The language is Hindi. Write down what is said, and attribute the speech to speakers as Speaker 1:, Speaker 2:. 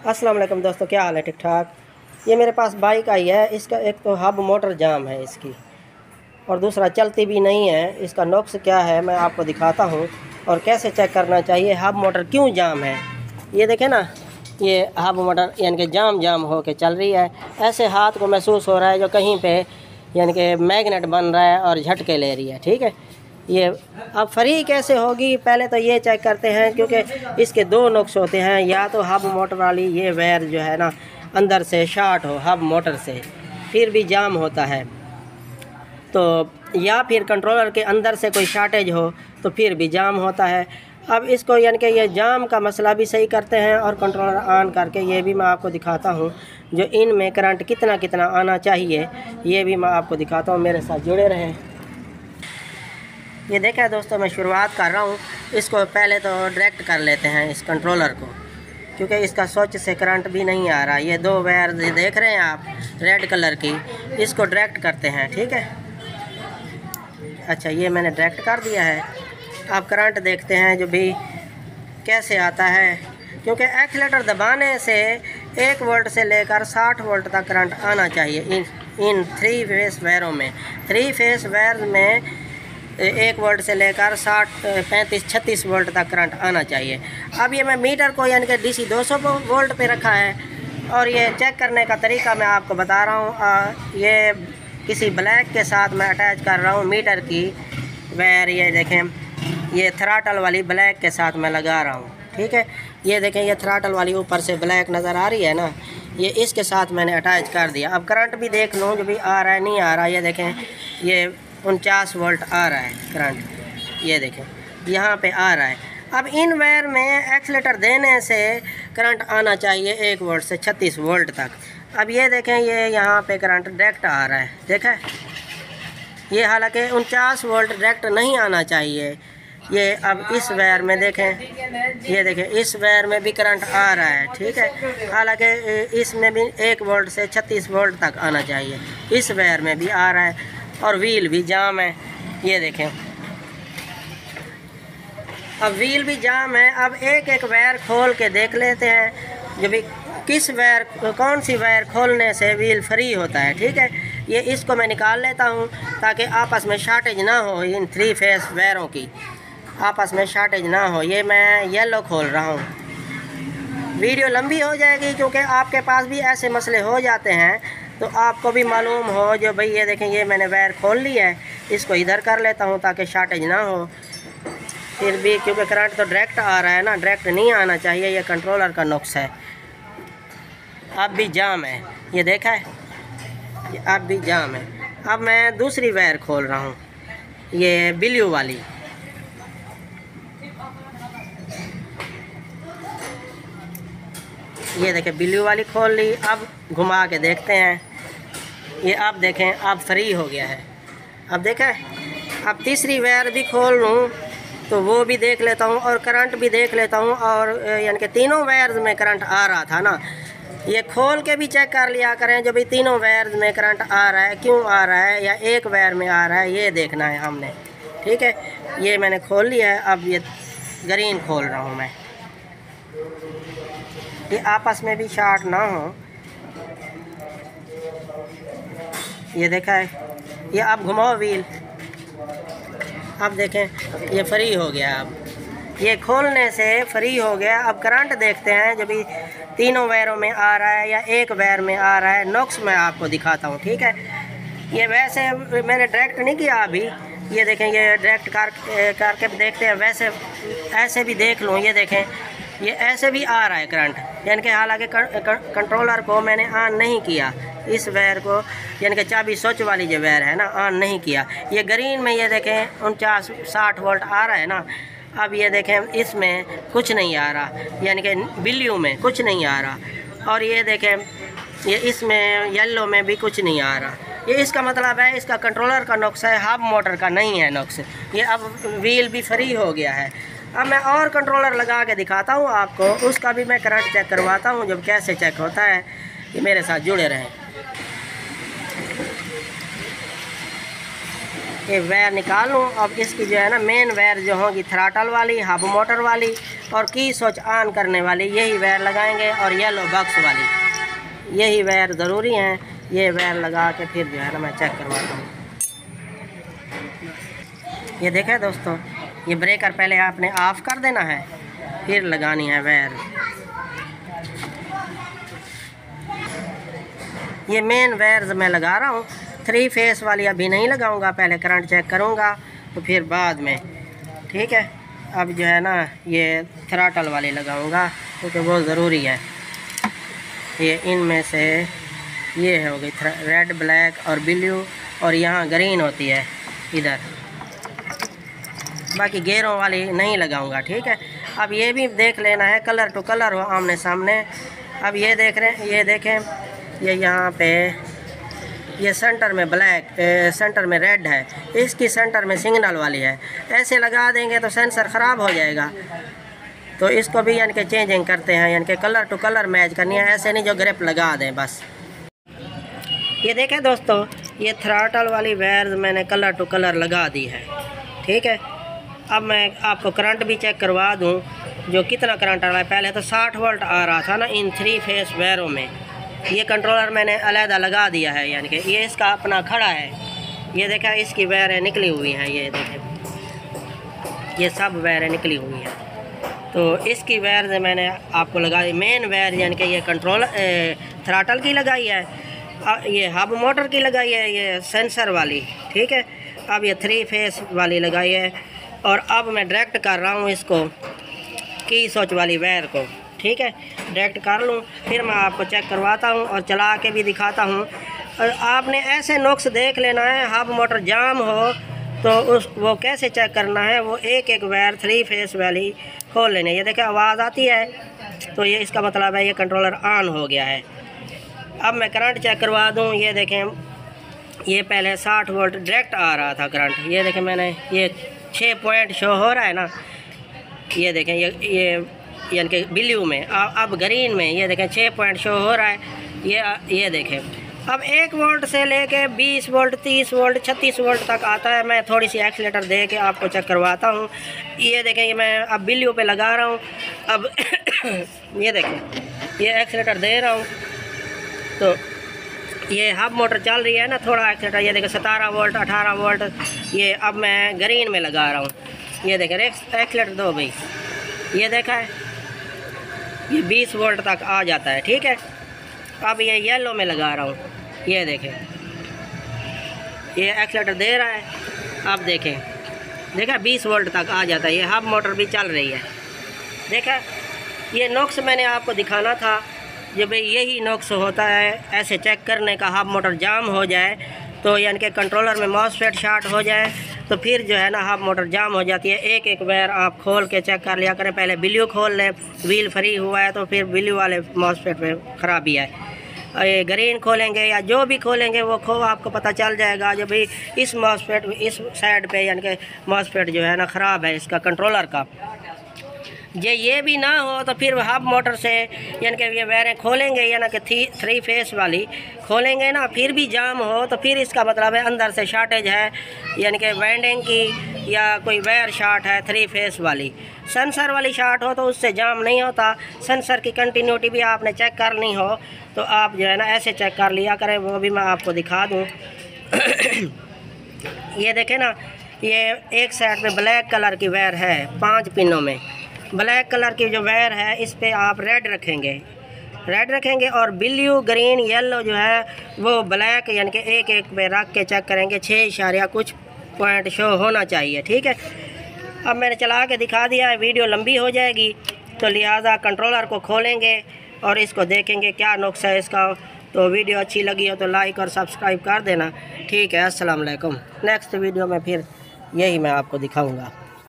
Speaker 1: अस्सलाम वालेकुम दोस्तों, क्या हाल है? ठीक ठाक ये मेरे पास बाइक आई है, इसका एक तो हब मोटर जाम है इसकी, और दूसरा चलती भी नहीं है। इसका नुक्स क्या है, मैं आपको दिखाता हूँ, और कैसे चेक करना चाहिए, हब मोटर क्यों जाम है? ये देखें ना, ये हब मोटर यानी कि जाम जाम हो के चल रही है। ऐसे हाथ को महसूस हो रहा है जो कहीं पे यानी कि मैगनेट बन रहा है और झटके ले रही है, ठीक है? ये, अब फ्री कैसे होगी, पहले तो ये चेक करते हैं, क्योंकि इसके दो नुक्स होते हैं, या तो हब मोटर वाली, ये वायर जो है ना, अंदर से शार्ट हो हब मोटर से, फिर भी जाम होता है। तो या फिर कंट्रोलर के अंदर से कोई शार्टेज हो तो फिर भी जाम होता है। अब इसको यानी कि ये जाम का मसला भी सही करते हैं, और कंट्रोलर ऑन करके ये भी मैं आपको दिखाता हूँ, जो इन में करंट कितना कितना आना चाहिए, ये भी मैं आपको दिखाता हूँ, मेरे साथ जुड़े रहें। ये देखा दोस्तों, मैं शुरुआत कर रहा हूँ। इसको पहले तो डायरेक्ट कर लेते हैं इस कंट्रोलर को, क्योंकि इसका स्विच से करंट भी नहीं आ रहा। ये दो वायर देख रहे हैं आप रेड कलर की। इसको डायरेक्ट करते हैं, ठीक है? अच्छा ये मैंने डायरेक्ट कर दिया है। आप करंट देखते हैं जो भी कैसे आता है, क्योंकि एक्सीटर दबाने से एक वोल्ट से लेकर साठ वोल्ट तक करंट आना चाहिए इन इन थ्री फेस वायरों में। थ्री फेस वायर में एक वोल्ट से लेकर साठ, पैंतीस, छत्तीस वोल्ट तक करंट आना चाहिए। अब ये मैं मीटर को यानी कि डीसी 200 वोल्ट पे रखा है और ये चेक करने का तरीका मैं आपको बता रहा हूँ। ये किसी ब्लैक के साथ मैं अटैच कर रहा हूँ मीटर की। वायर ये देखें, ये थ्राटल वाली ब्लैक के साथ मैं लगा रहा हूँ, ठीक है? ये देखें, ये थ्राटल वाली ऊपर से ब्लैक नज़र आ रही है ना? ये इसके साथ मैंने अटैच कर दिया। अब करंट भी देख लूँ, जो भी आ रहा है, नहीं आ रहा, ये देखें, ये उनचास वोल्ट आ रहा है करंट। ये देखें यहाँ पे आ रहा है। अब इन वायर में एक्सलेटर देने से करंट आना चाहिए एक वोल्ट से छत्तीस वोल्ट तक। अब ये देखें, ये यहाँ पे करंट डायरेक्ट आ रहा है। देखा? ये हालाँकि उनचास वोल्ट डायरेक्ट नहीं आना चाहिए। ये अब इस वायर में देखें, ये देखें, इस वायर में भी करंट आ रहा है, ठीक है? हालाँकि इसमें भी एक वोल्ट से छत्तीस वोल्ट तक आना चाहिए। इस वायर में भी आ रहा है। और व्हील भी जाम है, ये देखें। अब व्हील भी जाम है, अब एक एक वायर खोल के देख लेते हैं, जो भी किस वायर कौन सी वायर खोलने से व्हील फ्री होता है, ठीक है? ये इसको मैं निकाल लेता हूँ, ताकि आपस में शार्टेज ना हो इन थ्री फेस वायरों की। आपस में शार्टेज ना हो, ये मैं येलो खोल रहा हूँ। वीडियो लंबी हो जाएगी, क्योंकि आपके पास भी ऐसे मसले हो जाते हैं तो आपको भी मालूम हो जो भाई ये देखें, ये मैंने वायर खोल ली है, इसको इधर कर लेता हूँ ताकि शार्टेज ना हो। फिर भी क्योंकि करंट तो डायरेक्ट आ रहा है ना डायरेक्ट नहीं आना चाहिए, ये कंट्रोलर का नुक्स है। अब भी जाम है, ये देखा है? अब भी जाम है। अब मैं दूसरी वायर खोल रहा हूँ, ये बिल्यू वाली। ये देखें बिल्यू वाली खोल ली, अब घुमा के देखते हैं। ये अब देखें अब फ्री हो गया है। अब देखें अब तीसरी वायर भी खोल लूँ तो वो भी देख लेता हूँ और करंट भी देख लेता हूँ और यानी कि तीनों वायर में करंट आ रहा था ना। ये खोल के भी चेक कर लिया करें, जो भी तीनों वायर में करंट आ रहा है, क्यों आ रहा है या एक वायर में आ रहा है, ये देखना है हमने। ठीक है? ये मैंने खोल लिया है, अब ये ग्रीन खोल रहा हूँ मैं। ये आपस में भी शार्ट ना हो। ये देखा है। ये आप घुमाओ व्हील। अब देखें, ये फ्री हो गया अब। ये खोलने से फ्री हो गया। अब करंट देखते हैं, जब भी तीनों वायरों में आ रहा है या एक वायर में आ रहा है, नॉक्स मैं आपको दिखाता हूँ, ठीक है? ये वैसे मैंने डायरेक्ट नहीं किया अभी। ये देखें, ये डायरेक्ट कार करके देखते हैं, वैसे, ऐसे भी देख लूँ, ये देखें, ये ऐसे भी आ रहा है करंट। यानी कि हालाँकि कंट्रोलर को मैंने ऑन नहीं किया। इस वायर को, यानी कि चाबी स्विच वाली जो वायर है ना ऑन नहीं किया। ये ग्रीन में ये देखें, उनचास, साठ वोल्ट आ रहा है ना, अब ये देखें, इसमें कुछ नहीं आ रहा, यानी कि बिल्लियों में कुछ नहीं आ रहा। और ये देखें, ये इसमें येलो में भी कुछ नहीं आ रहा। ये इसका मतलब है, इसका कंट्रोलर का नुक्स है हाफ़ मोटर का नहीं है नुक्स। ये अब व्हील भी फ्री हो गया है। अब मैं और कंट्रोलर लगा के दिखाता हूँ आपको, उसका भी मैं करंट चेक करवाता हूँ, जब कैसे चेक होता है, ये मेरे साथ जुड़े रहें। ये वायर निकाल। लूँ अब इसकी जो है ना मेन वायर जो होगी थ्राटल वाली हब मोटर वाली और की स्विच ऑन करने वाली, यही वायर लगाएँगे और येलो बक्स वाली। यही वायर ज़रूरी हैं। ये वायर लगा के फिर जो है ना मैं चेक करवाता हूँ। ये देखें दोस्तों, ये ब्रेकर पहले आपने ऑफ़ कर देना है, फिर लगानी है वायर ये मेन वायर मैं लगा रहा हूँ। थ्री फेस वाली अभी नहीं लगाऊँगा, पहले करंट चेक करूँगा तो फिर बाद में। ठीक है? अब जो है ना, ये थ्राटल वाली लगाऊँगा, क्योंकि वो ज़रूरी है। ये इनमें से ये हो गई रेड ब्लैक और ब्लू और यहाँ ग्रीन होती है, इधर। बाकी गेरों वाली नहीं लगाऊँगा, ठीक है? अब ये भी देख लेना है कलर टू कलर हो आमने सामने अब ये देख रहे हैं, ये देखें, ये यहाँ पे ये सेंटर में ब्लैक ए, सेंटर में रेड है। इसकी सेंटर में सिग्नल वाली है। ऐसे लगा देंगे तो सेंसर ख़राब हो जाएगा। तो इसको भी यानी कि चेंजिंग करते हैं यानी कि कलर टू कलर मैच करनी है। ऐसे नहीं जो ग्रिप लगा दें बस। ये देखें दोस्तों ये थ्राटल वाली वायर मैंने कलर टू कलर लगा दी है। ठीक है? अब मैं आपको करंट भी चेक करवा दूँ जो कितना करंट आ रहा है। पहले तो 60 वोल्ट आ रहा था ना इन थ्री फेस वायरों में। ये कंट्रोलर मैंने अलहदा लगा दिया है, यानी कि ये इसका अपना खड़ा है। ये देखा, इसकी वायरें निकली हुई हैं, ये देखें। ये सब वायरें निकली हुई हैं। तो इसकी वायर मैंने आपको लगा दी। मेन वायर यानी कि ये कंट्रोल थ्राटल की लगाई है ये हब मोटर की लगाई है, ये सेंसर वाली, ठीक है? अब ये थ्री फेस वाली लगाई है, और अब मैं डायरेक्ट कर रहा हूँ इसको की सोच वाली वायर को। ठीक है? डायरेक्ट कर लूँ, फिर मैं आपको चेक करवाता हूँ और चला के भी दिखाता हूँ। आपने ऐसे नुक्स देख लेना है, हब मोटर जाम हो तो उस, वो कैसे चेक करना है? वो एक एक वायर थ्री फेस वाली खोल लेने ये देखें आवाज़ आती है तो ये इसका मतलब है ये कंट्रोलर ऑन हो गया है। अब मैं करंट चेक करवा दूँ, ये देखें, ये पहले 60 वोल्ट डायरेक्ट आ रहा था करंट ये देखें, मैंने, ये छः पॉइंट शो हो रहा है ना? ये देखें, ये ये यानी कि ब्लू में अब ग्रीन में, ये देखें छः पॉइंट शो हो रहा है, ये ये देखें। अब एक वोल्ट से लेके बीस वोल्ट तीस वोल्ट छत्तीस वोल्ट तक आता है। मैं थोड़ी सी एक्सीटर दे के आपको चेक करवाता हूँ। ये देखें ये मैं अब बिल्लियों पे लगा रहा हूँ। अब ये देखें, ये एक्सीटर दे रहा हूँ। तो ये हब मोटर चल रही है ना, थोड़ा एक्सीटर ये देखें, सतारह वोल्ट अठारह वोल्ट ये अब मैं ग्रीन में लगा रहा हूँ। ये देखें एक्सीटर दो भाई। ये देखा है ये 20 वोल्ट तक आ जाता है, ठीक है? अब ये येलो में लगा रहा हूँ। ये देखें। ये एक्सलेटर दे रहा है। अब देखें। देखा 20 वोल्ट तक आ जाता है। ये हब मोटर भी चल रही है। देखा, ये नोक्स मैंने आपको दिखाना था। जो भाई यही नोक्स होता है, ऐसे चेक करने का हब मोटर जाम हो जाए तो यानी कि कंट्रोलर में मॉसफेट शार्ट हो जाए तो फिर जो है ना हाफ़ मोटर जाम हो जाती है। एक एक वायर आप खोल के चेक कर लिया करें। पहले बिल्यू खोल लें। व्हील फ्री हुआ है तो फिर बिल्यू वाले मॉसफेट में ख़राबी है ये ग्रीन खोलेंगे या जो भी खोलेंगे, वो खो आपको पता चल जाएगा जो भाई इस मॉसफेट इस साइड पे यानी कि मॉसफेट जो है ना, ख़राब है इसका कंट्रोलर का। जे ये भी ना हो तो फिर हब मोटर से, यानी कि ये वायरें खोलेंगे या ना कि थ्री थ्री फेस वाली खोलेंगे ना, फिर भी जाम हो तो फिर इसका मतलब है अंदर से शार्टेज है, यानी कि वाइंडिंग की या कोई वायर शार्ट है थ्री फेस वाली। सेंसर वाली शार्ट हो तो उससे जाम नहीं होता। सेंसर की कंटिन्यूटी भी आपने चेक करनी हो तो आप जो है ना ऐसे चेक कर लिया करें, वो भी मैं आपको दिखा दूँ। ये देखें ना, ये एक साइड में ब्लैक कलर की वायर है, पाँच पिनों में। ब्लैक कलर की जो वायर है, इस पर आप रेड रखेंगे। रेड रखेंगे और ब्लू, ग्रीन, येलो जो है, वो ब्लैक यानी कि एक एक पे रख के चेक करेंगे छः इशारिया कुछ पॉइंट शो होना चाहिए, ठीक है? अब मैंने चला के दिखा दिया है वीडियो लंबी हो जाएगी तो लिहाजा कंट्रोलर को खोलेंगे और इसको देखेंगे क्या नुक्स है इसका। तो वीडियो अच्छी लगी हो तो लाइक और सब्सक्राइब कर देना, ठीक है? अस्सलाम नेक्स्ट वीडियो में फिर यही मैं आपको दिखाऊँगा।